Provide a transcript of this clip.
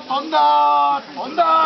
던다 던다.